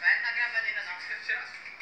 Vai na gravadinha não.